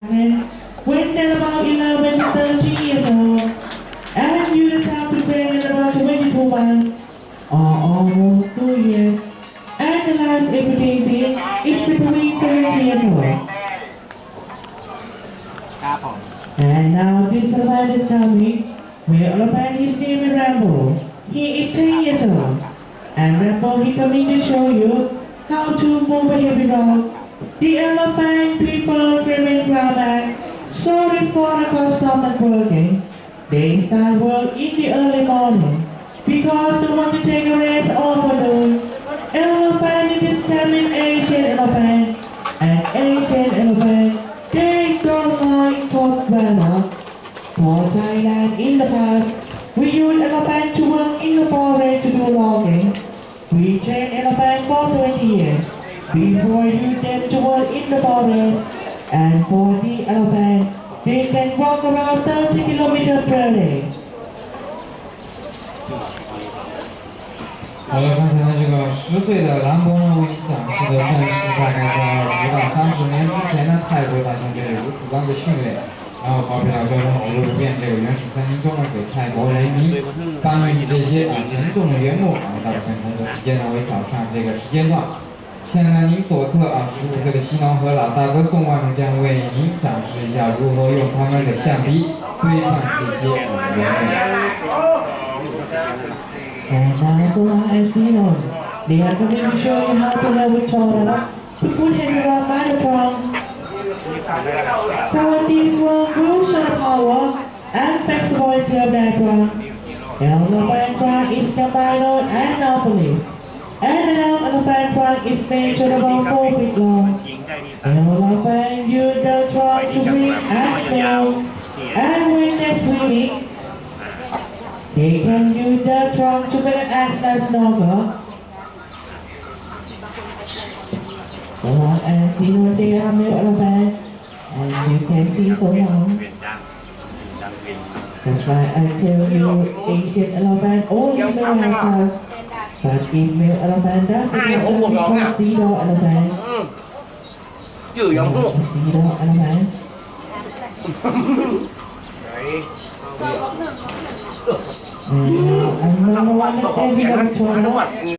When they're about 11, 13 years old, and to are preparing about 24 months or almost 2 years, and the last epidency is between seventeen years old. And now this survivor is coming, where name is Rambo. He is 10 years old. And Rambo he coming to show you how to move a heavy rock the elephant people remain ground back. So before the clock started working, they start work in the early morning. Because they want to take a rest afternoon. Elephant is becoming Asian elephant. And Asian elephant, they don't like hot weather. For Thailand in the past, we use elephant to work in the forest to do logging. We train elephant for 20 years before you get to work in the forest. And for the elephant, they can walk around 30 kilometers per day. 好了，刚才呢，这个十岁的兰博呢，为你讲述的正是大概在五到三十年之前呢，泰国大象队如此般的训练，然后发表交通指路遍这个原始森林中呢，给泰国人民搬运这些啊沉重的原木啊，大部分工作时间呢为早上这个时间段。现在您左侧啊，十五岁的新郎和老大哥宋万成将为您展示一下如何用他们的橡皮推断这些我们的。And elephant drum is measured about 4 feet long. The elephant use the drum to bring us down. And when they're swimming, they can use the trunk to make an access longer. So long as you know they are of elephant, and you can see so long. That's why I tell you, Asian elephant only has But Một email Alabanda Ai cũng một đó nha Sido Alabanda Chữ giống không? Sido Alabanda Đấy Ừ, anh mong anh em đi làm đó